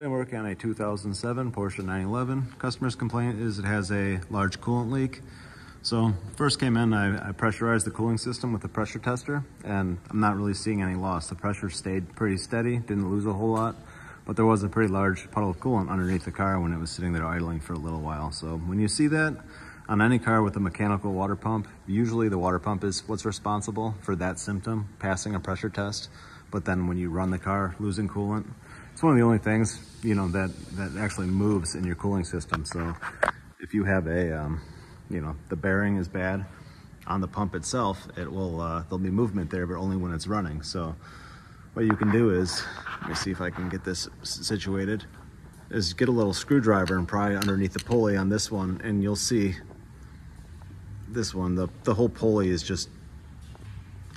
I'm working on a 2007 Porsche 911. Customer's complaint is it has a large coolant leak. So first came in, I, I, pressurized the cooling system with a pressure tester and I'm not really seeing any loss. The pressure stayed pretty steady, didn't lose a whole lot, but there was a pretty large puddle of coolant underneath the car when it was sitting there idling for a little while. So when you see that on any car with a mechanical water pump, usually the water pump is what's responsible for that symptom, passing a pressure test. But then when you run the car, losing coolant, it's one of the only things, you know, that, that actually moves in your cooling system. So if you have a, um, you know, the bearing is bad on the pump itself, it will, uh, there'll be movement there, but only when it's running. So what you can do is, let me see if I can get this situated, is get a little screwdriver and pry underneath the pulley on this one and you'll see this one, the, the whole pulley is just,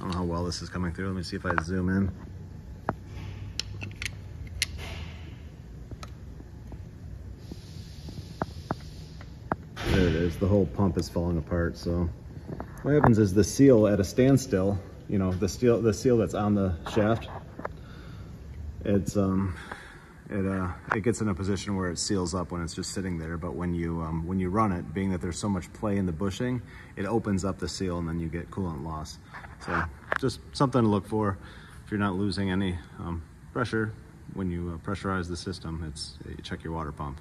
I don't know how well this is coming through. Let me see if I zoom in. There it is, the whole pump is falling apart. So what happens is the seal at a standstill, you know, the steel, the seal that's on the shaft, it's, um, it, uh, it gets in a position where it seals up when it's just sitting there. But when you, um, when you run it, being that there's so much play in the bushing, it opens up the seal and then you get coolant loss. So just something to look for if you're not losing any um, pressure when you uh, pressurize the system, it's you check your water pump.